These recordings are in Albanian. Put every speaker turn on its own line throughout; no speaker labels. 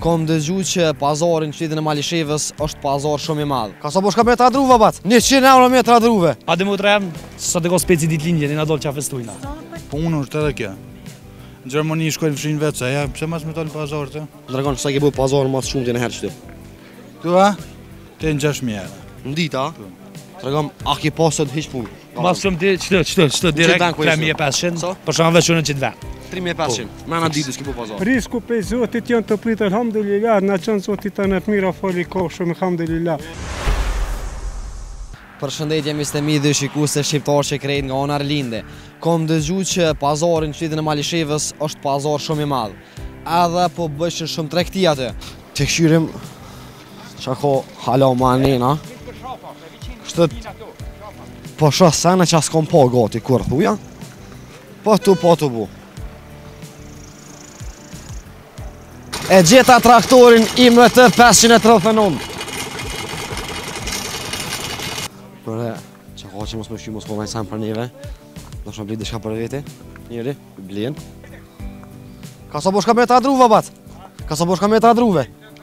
Kam dëgju që pazari në qytetin e Malishevës është pazar shumë i madh. Ka sa po shkon metri druve, bac? Njëqind euro metri druve.
A dhe me u të revnë, sa të ka speci ditë lindje, një nadol që a festujna.
Po unë është edhe kjo. Në Gjermoni i shkojnë fshinë vetë, se ja, pse vjen me dalë në pazar ti?
Tregom, sa ke bo pazar ma s'shumti nëjherë qëtu?
Tu, a? Te gjashtë mijë euro.
Në ditë, a? Po. Tregom, a ki pasë sot hiç
punë? Ma s'shumti, qëtë, qëtë, qëtë, direkt, 3500,
so?
për shembull veç në qitë vend.
3500, po. me ni ditë, s'ki bo pazar.
Rizku prej Zotit jemi tu e pritë, alhamdulillah, na çon Zoti tana të mirat, i qofshim falë, alhamdulillah.
Përshëndetje, miq të mi dhe shikues shqiptarë që krejt nga onar linde. Kom dëgju që pazari në qytetin e Malishevës është pazar shumë i madh. Edhe po bohet shumë tregti aty. T'i kqyrim, Çka ka hala o ma nena Kështu Po shes sene që as s'kom pa gati kurrë thuja Po tu po tu bu E gjeta traktorin IMT 539 Kërë Çka ka që mos më shqy mos ko vajnë për neve Do shumë blitë shka për vete Njeri, blinë Ka sa po shkon metri druve, bac? Ka sa bosh ka me ta druve?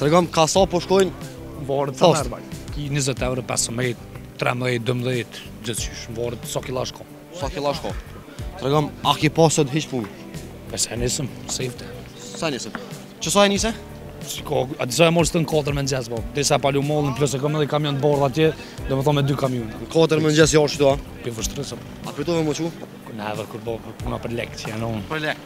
Tregom
ka
sa po shkojnë
Borët
sa
mërë bajtë Ki 20 euro, 15, 13, 12, gjithqysh Borët sa kila shkon
Sa kila shkon Tregom, a ki pasë hiç punë
E sa nisëm, sefte
Sa nisëm Që sa e nisë?
Shiko, a të zojë morës të në 4 mëngjes, po Dhe se palu mollën, plus e kemi edhe kamion të borë dhe atje Do me thonë me 2 kamiona
Në 4 mëngjes, jo është të do
Për vështërësëm
A për të dhe më që?
Ne edhe kur bon, për puna për lekë që janë unë
Për lekë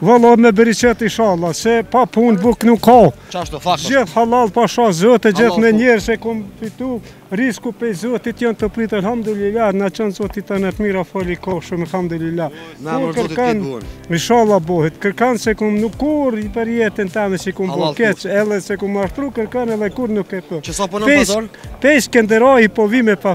Valla me bereqet ishalla, se pa punë bukë nuk ka.
Qashtu, fakt.
Gjithë hallall pasha Zotin, gjithë me njersë e kom fitu, rizku prej Zotit jemi tu e pritë, alhamdulillah, na çon Zoti tana të mirat fal i kofshim, alhamdulillah. Me
emër Zotit t'u bohen.
Ishalla bohet, kërkan s'e kom ngucë kurrë për jetën teme s'i
kom
bo keq, edhe s'e kom mashtru kërkan edhe kurrë nuk e për.
Qe sa po
në
pazar?
Prej Skenderaj po vi me pa.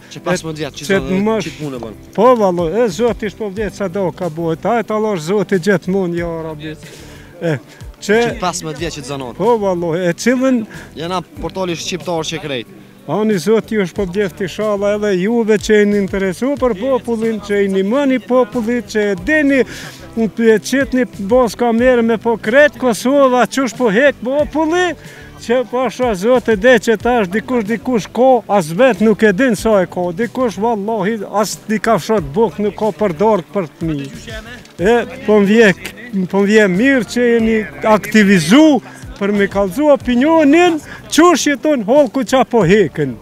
Qe 15 vjet që qët punë e bën. Po valla, e zoti
është
po
vjet sa
do ka bëu. T'lavdërofsha zoti gjithmonë ja rabi. E
qe 15 vjet qët zanat.
Po valla, e cilën
jena portali shqiptar që krejt.
Ani zoti ju shpërbleftë ishalla edhe juve që jeni interesuar për popullin, që jeni n'ndihmë popullit që e qitni në qëtë ni bos kamerë me pa krejt Kosova, qysh po hjek populli, Që pasha Zotin edhe qështu është dikush dikush ko, as vet nuk e din sa e ko, dikush vallahi as ni kafshatë bukë nuk ka për darkë për fmi. E po më vje, po më vje mirë që jeni aktivizu për me kalzu opinionin qysh jeton hallku çka po hjekin.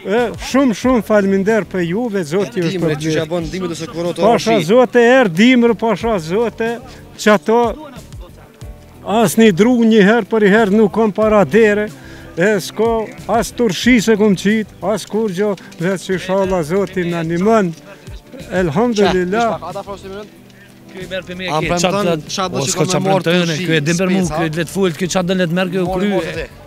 E, shumë, shumë falminder për juve, zoti
ju shpërbleftë.
Pasha Zotin, erdh dimri, pasha Zotin, që ato As një dru njëherë për njëherë nuk kom para dere, e s'kom as turshi se kom qitë, as kurgjo, dhe inshallah Zoti na nihmon, elhamdulillah.
Ky merr për me
këtë çat.
O s'ka
çat
për
të ne,
ky e din për
mua,
ky let fult, ky çat do let merr ky kry.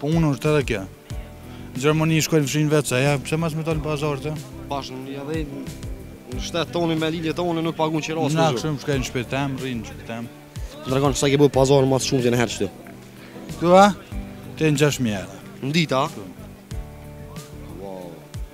Po
unë është edhe kjo. Gjermani shkojnë fshijnë vetë, se ja, pëse mas me talë në pazar të?
Pash në një dhe në shtetë toni me lidhje toni nuk pagujn që rasë në gjurë.
Në
shumë shkoj në
shpe tem, rri në shpe tem.
Në Dragan, sa ke bu pazar më
së shumti që
në herë qëtë?
Këtu a? Deri në gjashtë mijë. Në
dita?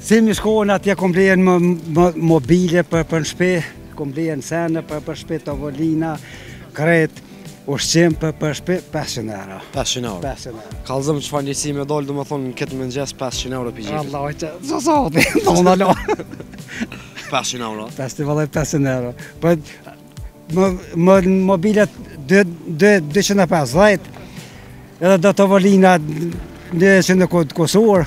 Themi shkojnë atje kom ble më, më, mobile për, për në shpe, kom ble sene për, për shpe tavolina, krejt, ushqim për, për shpe 500 euro.
500 euro.
500 euro.
Kallëzom çfarë njësi me dollë, du më thonë në këtë mëngjes 500 euro për gjithë.
Allah, që, që sa ati, do më dalo. 500 euro.
500 euro, 500 euro.
Po, më, më mobile 250, edhe do
tavolina në
që
në Kosovë,